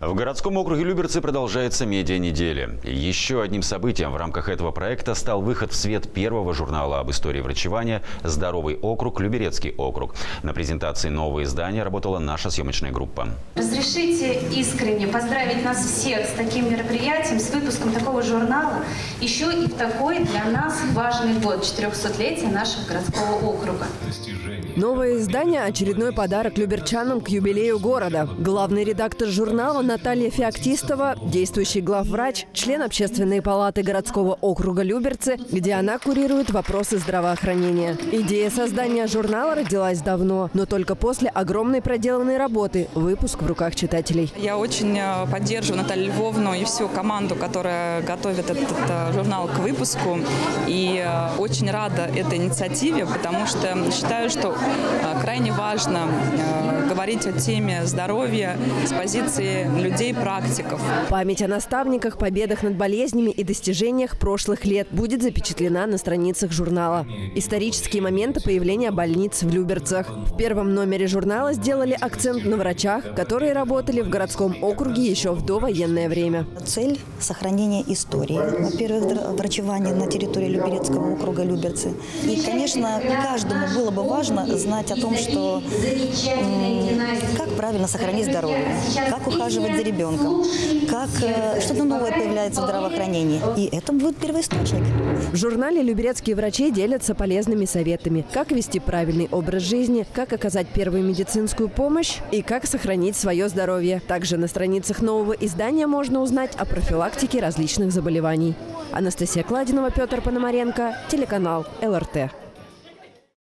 В городском округе Люберцы продолжается медиа-неделя. Еще одним событием в рамках этого проекта стал выход в свет первого журнала об истории врачевания «Здоровый округ. Люберецкий округ». На презентации нового издания работала наша съемочная группа. Разрешите искренне поздравить нас всех с таким мероприятием, с выпуском такого журнала, еще и в такой для нас важный год, 400-летие нашего городского округа. Новое издание – очередной подарок люберчанам к юбилею города. Главный редактор журнала Наталья Феоктистова, действующий главврач, член общественной палаты городского округа Люберцы, где она курирует вопросы здравоохранения. Идея создания журнала родилась давно, но только после огромной проделанной работы – выпуск в руках читателей. Я очень э, поддерживаю Наталью Львовну и всю команду, которая готовит этот э, журнал к выпуску. И э, очень рада этой инициативе, потому что считаю, что крайне важно говорить о теме здоровья с позиции людей-практиков. Память о наставниках, победах над болезнями и достижениях прошлых лет будет запечатлена на страницах журнала. Исторические моменты появления больниц в Люберцах. В первом номере журнала сделали акцент на врачах, которые работали в городском округе еще в довоенное время. Цель – сохранение истории. Во-первых, врачевание на территории Люберецкого округа Люберцы. И, конечно, каждому было бы важно знать о том, что как правильно сохранить здоровье, как ухаживать за ребенком, как э, что-то новое появляется в здравоохранении. И это будет первоисточник. В журнале «Люберецкие врачи» делятся полезными советами. Как вести правильный образ жизни, как оказать первую медицинскую помощь и как сохранить свое здоровье. Также на страницах нового издания можно узнать о профилактике различных заболеваний. Анастасия Кладинова, Петр Пономаренко, телеканал ЛРТ.